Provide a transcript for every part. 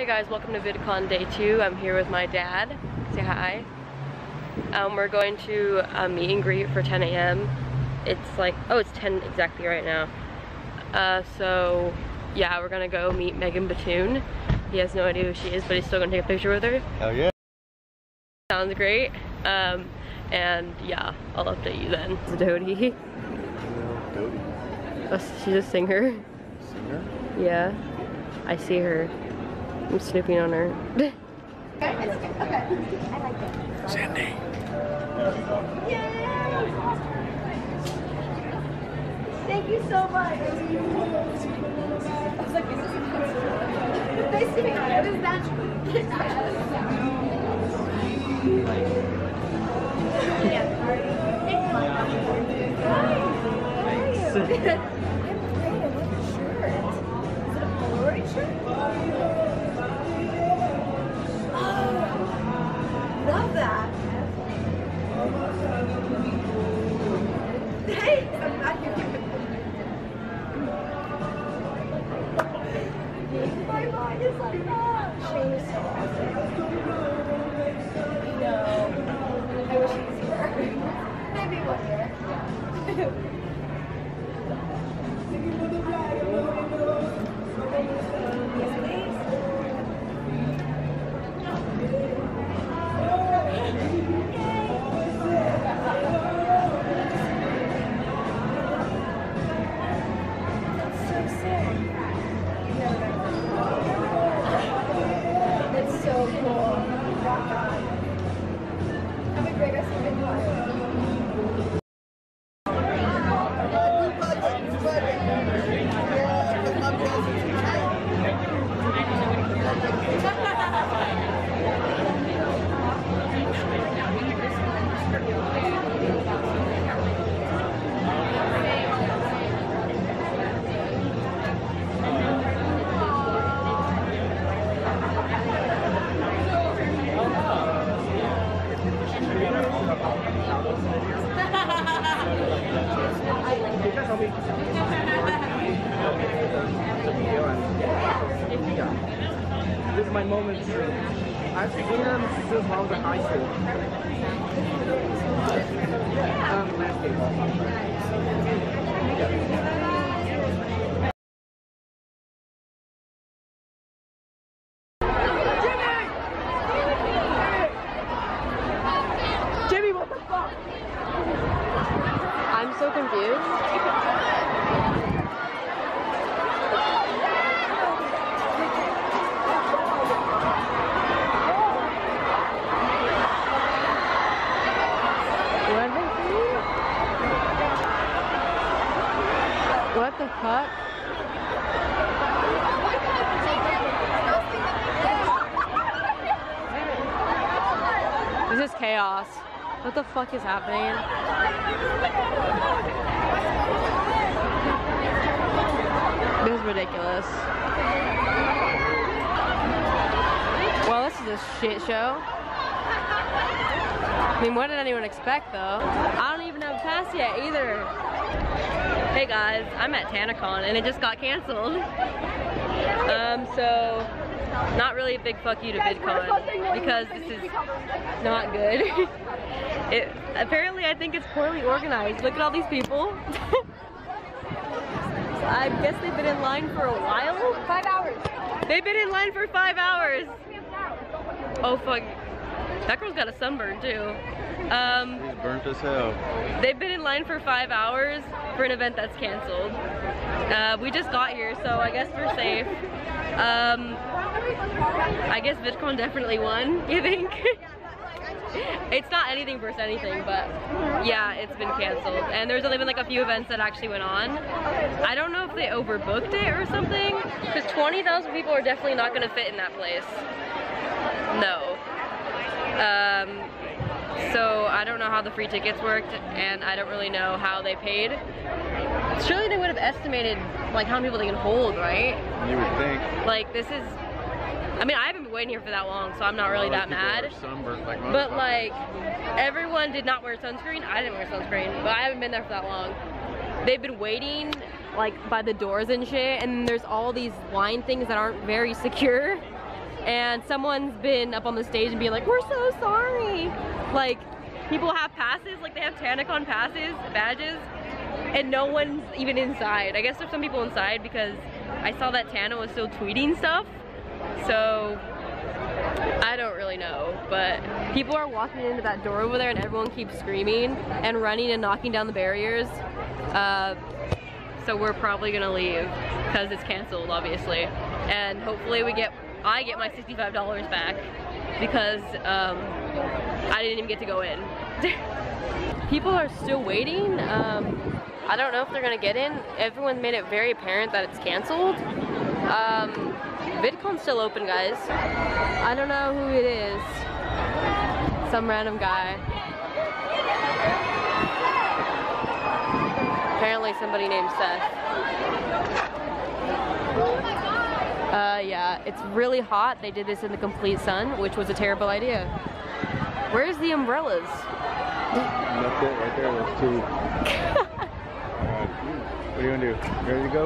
Hey guys, welcome to VidCon day two. I'm here with my dad. Say hi. Um, we're going to a meet and greet for 10 a.m. It's like, oh, it's 10 exactly right now. Uh, so, yeah, we're gonna go meet Megan Batoon. He has no idea who she is, but he's still gonna take a picture with her. Hell yeah. Sounds great. Um, and yeah, I'll update you then. It's Dodie. Dodie. Oh, she's a singer. Singer? Yeah, I see her. I'm snooping on her. Sandy. Thank you so much. I was like, nice to meet you. It was natural. Thanks. I'm great. I like your shirt. Is it a Polaroid shirt? One This is my moment. I've seen them since I was in high school. Um, landscape. Jimmy, what the fuck? I'm so confused. What the What the fuck? This is chaos. What the fuck is happening? This is ridiculous. Well, this is a shit show. I mean, what did anyone expect though? I don't even have a pass yet either. Hey guys, I'm at TanaCon and it just got canceled. Um, so not really a big fuck you to VidCon because this is not good. it apparently I think it's poorly organized. Look at all these people. I guess they've been in line for a while. Five hours. They've been in line for five hours. Oh fuck. That girl's got a sunburn too. Um, He's burnt as hell. they've been in line for five hours for an event that's canceled. Uh, we just got here, so I guess we're safe. Um, I guess VidCon definitely won, you think? it's not anything versus anything, but yeah, it's been canceled. And there's only been like a few events that actually went on. I don't know if they overbooked it or something, because 20,000 people are definitely not gonna fit in that place. No. Um, so I don't know how the free tickets worked, and I don't really know how they paid. Surely they would have estimated like how many people they can hold, right? You would think. Like this is, I mean I haven't been waiting here for that long, so I'm not really that mad. are Sunburnt like But like, everyone did not wear sunscreen. I didn't wear sunscreen, but I haven't been there for that long. They've been waiting like by the doors and shit, and there's all these line things that aren't very secure. And someone's been up on the stage and being like, we're so sorry. Like, people have passes, like they have TanaCon passes, badges, and no one's even inside. I guess there's some people inside because I saw that Tana was still tweeting stuff. So, I don't really know, but people are walking into that door over there and everyone keeps screaming and running and knocking down the barriers. Uh, so we're probably gonna leave because it's canceled, obviously. And hopefully we get, I get my $65 back because um, I didn't even get to go in. people are still waiting. Um, I don't know if they're gonna get in. Everyone made it very apparent that it's canceled. Um, VidCon's still open, guys. I don't know who it is. Some random guy. Apparently somebody named Seth. Uh, yeah, it's really hot. They did this in the complete sun, which was a terrible idea. Where's the umbrellas? That's it right there. That's two. What are you gonna do? You ready to go?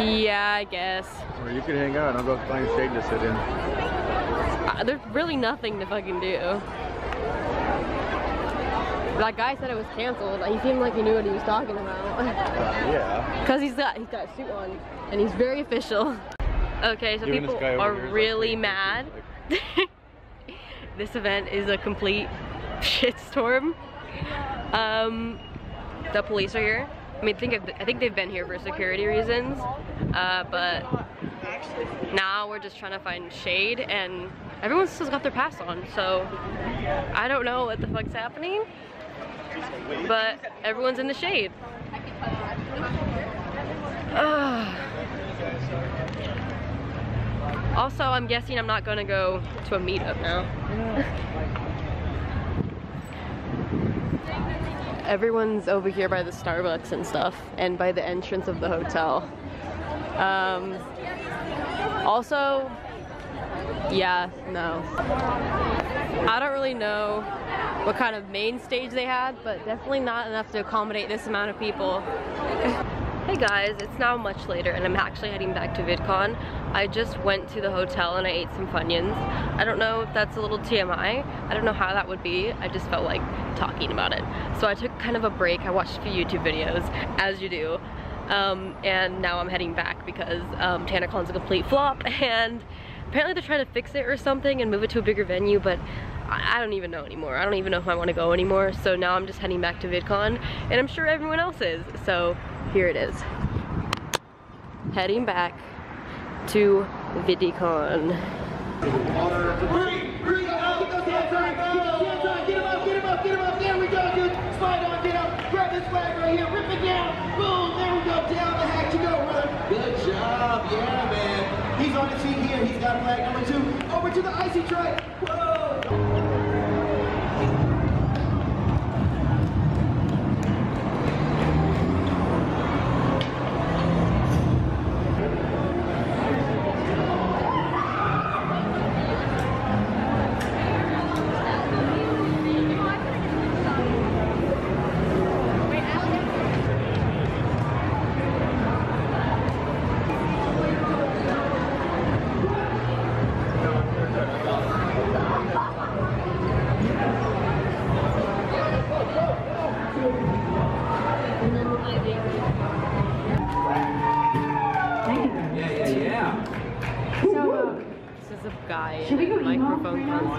Yeah, I guess. Or you can hang out I'll go find shade to sit in. Uh, there's really nothing to fucking do. That guy said it was canceled. He seemed like he knew what he was talking about. Uh, yeah. Cause he's got he's got a suit on and he's very official. Okay, so this people are is like really mad. this event is a complete shitstorm. Um, the police are here. I mean, I think I think they've been here for security reasons, uh, but now we're just trying to find shade, and everyone's still got their pass on. So I don't know what the fuck's happening, but everyone's in the shade. Also, I'm guessing I'm not gonna go to a meetup now. Everyone's over here by the Starbucks and stuff, and by the entrance of the hotel. Um, also, yeah, no. I don't really know what kind of main stage they had, but definitely not enough to accommodate this amount of people. Hey guys, it's now much later and I'm actually heading back to VidCon. I just went to the hotel and I ate some Funyuns. I don't know if that's a little TMI. I don't know how that would be. I just felt like talking about it. So I took kind of a break. I watched a few YouTube videos, as you do. Um, and now I'm heading back because um, TanaCon's a complete flop and apparently they're trying to fix it or something and move it to a bigger venue, but I I don't even know anymore. I don't even know if I want to go anymore. So now I'm just heading back to VidCon and I'm sure everyone else is. So here it is. Heading back to VidCon. Three, three, get those hands on, get those hands on, get him up, get him up, get him up, there we go, dude. Slide on down, grab this flag right here, rip it down, boom, there we go, down the hack you go, brother. Good job, yeah, man. He's on his feet here, he's got flag number two, over to the icy track, whoa.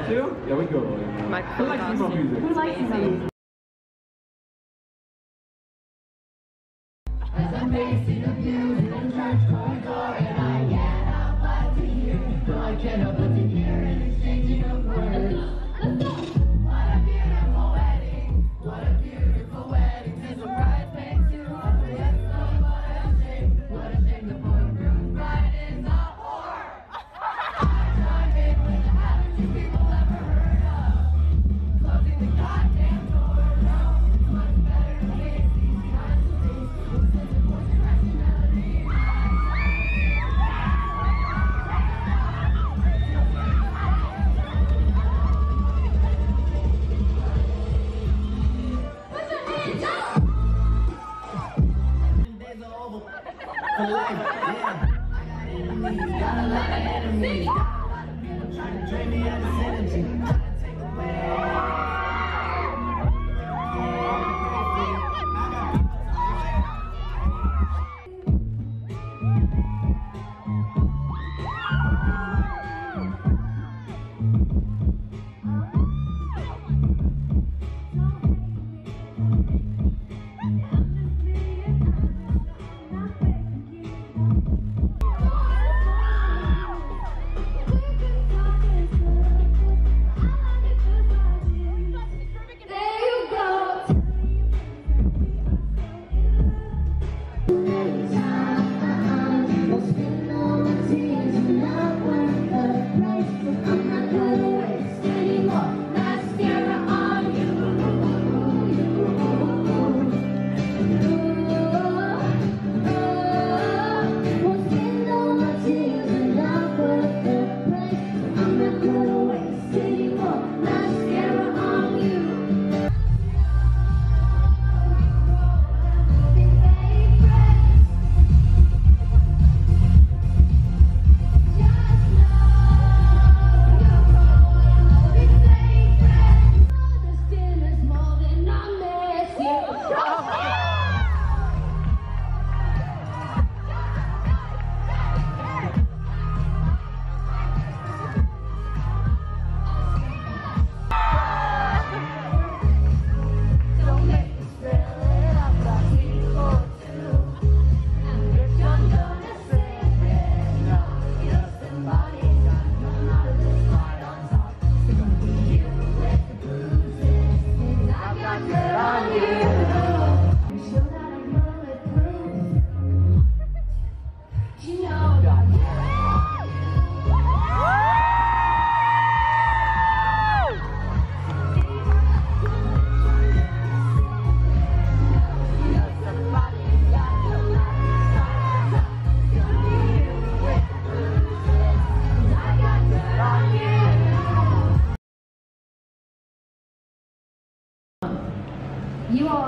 too? Yeah, we go. Like, who likes music? Who likes in church and I cannot fight to you. I cannot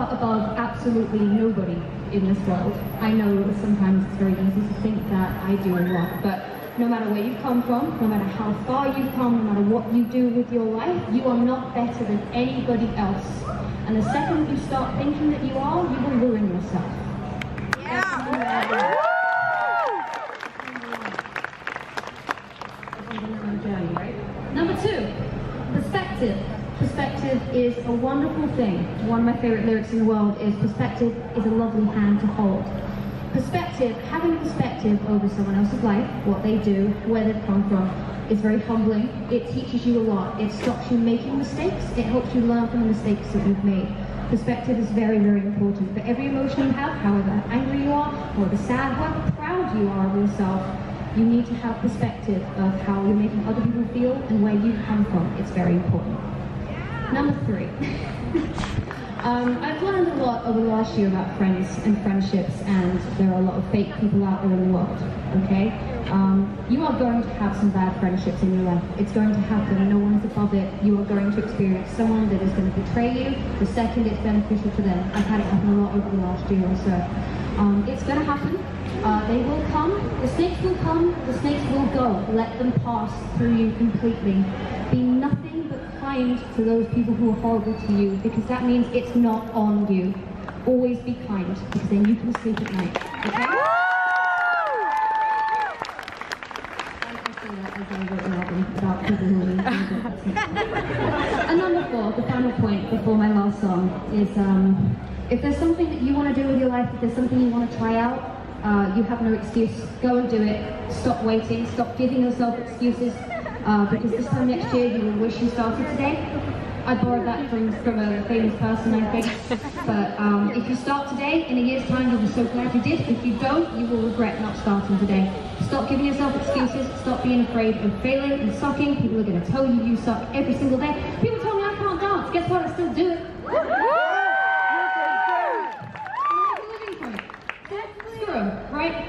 Above absolutely nobody in this world. I know sometimes it's very easy to think that I do a lot, but no matter where you've come from, no matter how far you've come, no matter what you do with your life, you are not better than anybody else. And the second you start thinking that you are, you will ruin yourself. right? Number two, perspective. Perspective is a wonderful thing. One of my favorite lyrics in the world is perspective is a lovely hand to hold. Perspective, having perspective over someone else's life, what they do, where they've come from, is very humbling. It teaches you a lot. It stops you making mistakes. It helps you learn from the mistakes that you've made. Perspective is very, very important. For every emotion you have, however angry you are, however sad, however proud you are of yourself, you need to have perspective of how you're making other people feel and where you come from. It's very important. Number three. um, I've learned a lot over the last year about friends and friendships, and there are a lot of fake people out there in the world. Okay? Um, you are going to have some bad friendships in your life. It's going to happen. No one's above it. You are going to experience someone that is going to betray you the second it's beneficial to them. I've had it happen a lot over the last year or so. Um, it's going to happen. Uh, they will come. The snakes will come. The snakes will go. Let them pass through you completely. Be nothing kind to those people who are horrible to you because that means it's not on you. Always be kind because then you can sleep at night. Okay? And number four, the final point before my last song is um, if there's something that you want to do with your life, if there's something you want to try out, uh, you have no excuse. Go and do it. Stop waiting. Stop giving yourself excuses uh, because this time next year you will wish you started today. I borrowed that from, from a famous person, I think. But um, if you start today, in a year's time, you'll be so glad you did. If you don't, you will regret not starting today. Stop giving yourself excuses. Stop being afraid of failing and sucking. People are going to tell you you suck every single day. People tell me I can't dance. Guess what? I still do it. Screw 'em, right?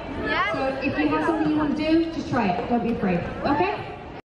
So if you have something you want to do, just try it. Don't be afraid. Okay?